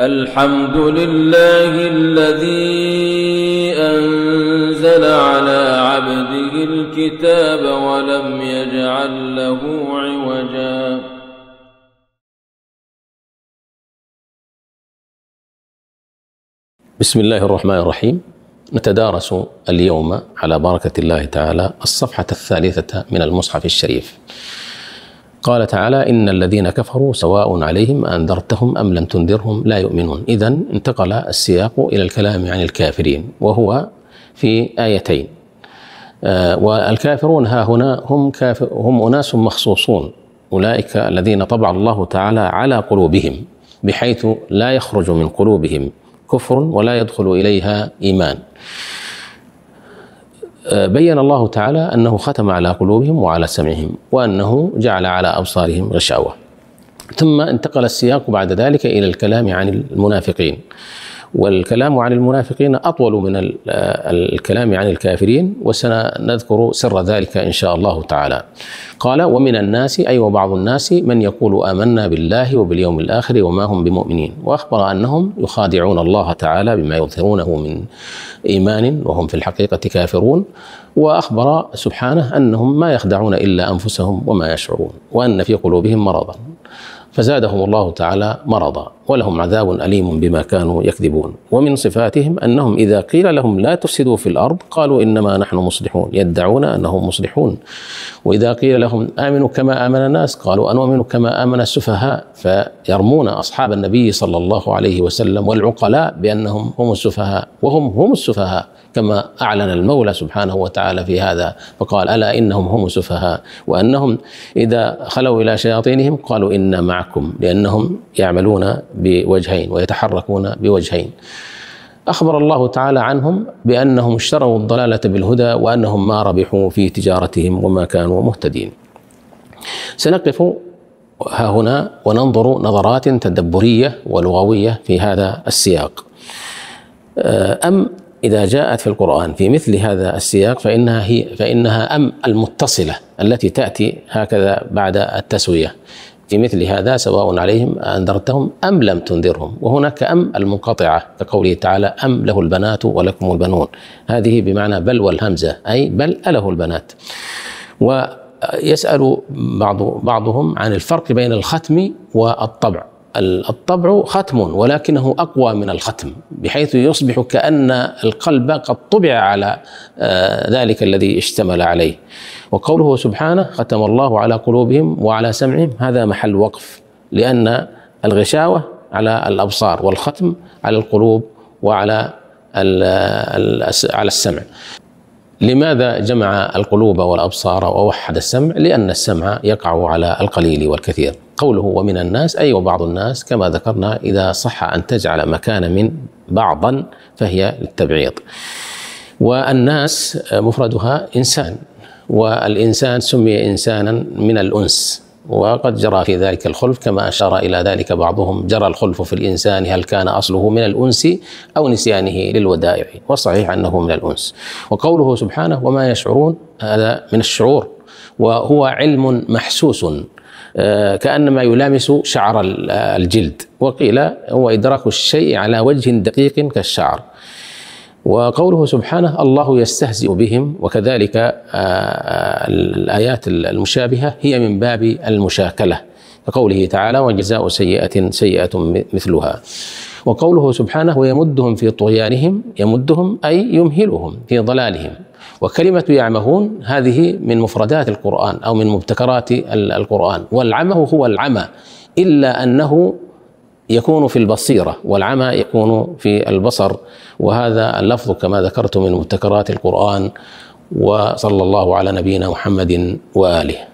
الحمد لله الذي أنزل على عبده الكتاب ولم يجعل له عوجا. بسم الله الرحمن الرحيم. نتدارس اليوم على بركة الله تعالى الصفحة الثالثة من المصحف الشريف. قال تعالى إن الذين كفروا سواء عليهم أنذرتهم أم لم تنذرهم لا يؤمنون. إذا انتقل السياق إلى الكلام عن الكافرين وهو في آيتين. آه والكافرون ها هنا هم كافر هم أناس مخصوصون أولئك الذين طبع الله تعالى على قلوبهم بحيث لا يخرج من قلوبهم كفر ولا يدخل إليها إيمان. بين الله تعالى أنه ختم على قلوبهم وعلى سمعهم وأنه جعل على أبصارهم غشاوة. ثم انتقل السياق بعد ذلك إلى الكلام عن المنافقين. والكلام عن المنافقين أطول من الكلام عن الكافرين وسنذكر سر ذلك إن شاء الله تعالى. قال ومن الناس أي وبعض الناس من يقول آمنا بالله وباليوم الآخر وما هم بمؤمنين. وأخبر أنهم يخادعون الله تعالى بما يظهرونه من إيمان وهم في الحقيقة كافرون. وأخبر سبحانه أنهم ما يخدعون إلا أنفسهم وما يشعرون وأن في قلوبهم مرضا. فزادهم الله تعالى مرضا. ولهم عذاب أليم بما كانوا يكذبون. ومن صفاتهم أنهم إذا قيل لهم لا تفسدوا في الأرض قالوا إنما نحن مصلحون يدعون أنهم مصلحون. وإذا قيل لهم آمنوا كما آمن الناس قالوا أنؤمن كما آمن السفهاء فيرمون أصحاب النبي صلى الله عليه وسلم والعقلاء بأنهم هم السفهاء وهم هم السفهاء كما أعلن المولى سبحانه وتعالى في هذا فقال ألا إنهم هم السفهاء؟ وأنهم إذا خلوا إلى شياطينهم قالوا أنا معكم لأنهم يعملون بوجهين ويتحركون بوجهين. أخبر الله تعالى عنهم بأنهم اشتروا الضلالة بالهدى وأنهم ما ربحوا في تجارتهم وما كانوا مهتدين. سنقف ها هنا وننظر نظرات تدبرية ولغوية في هذا السياق. أم إذا جاءت في القرآن في مثل هذا السياق فإنها هي فإنها أم المتصلة التي تأتي هكذا بعد التسوية. في مثل هذا سواء عليهم أنذرتهم أم لم تنذرهم وهناك أم المنقطعة كقوله تعالى أم له البنات ولكم البنون. هذه بمعنى بل والهمزة أي بل أله البنات. ويسأل بعض بعضهم عن الفرق بين الختم والطبع. الطبع ختم ولكنه أقوى من الختم بحيث يصبح كأن القلب قد طبع على ذلك الذي اشتمل عليه وقوله سبحانه ختم الله على قلوبهم وعلى سمعهم هذا محل وقف لأن الغشاوة على الأبصار والختم على القلوب وعلى على السمع لماذا جمع القلوب والأبصار ووحد السمع؟ لأن السمع يقع على القليل والكثير. قوله ومن الناس أي وبعض الناس كما ذكرنا إذا صح أن تجعل مكان من بعضا فهي للتبعيض. والناس مفردها إنسان والإنسان سمي انسانا من الأنس وقد جرى في ذلك الخلف كما أشار إلى ذلك بعضهم جرى الخلف في الإنسان هل كان أصله من الأنس أو نسيانه للودائع والصحيح أنه من الأنس وقوله سبحانه وما يشعرون هذا من الشعور وهو علم محسوس كأنما يلامس شعر الجلد. وقيل هو إدراك الشيء على وجه دقيق كالشعر. وقوله سبحانه الله يستهزئ بهم وكذلك الآيات المشابهة هي من باب المشاكلة. كقوله تعالى وجزاء سيئة سيئة مثلها. وقوله سبحانه ويمدهم في طغيانهم يمدهم أي يمهلهم في ضلالهم. وكلمة يعمهون هذه من مفردات القرآن أو من مبتكرات القرآن. والعمه هو العمى إلا أنه يكون في البصيرة والعمى يكون في البصر. وهذا اللفظ كما ذكرت من مبتكرات القرآن. وصلى الله على نبينا محمد وآله.